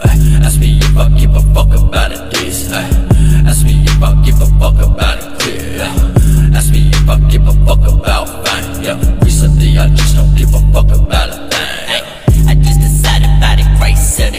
Uh,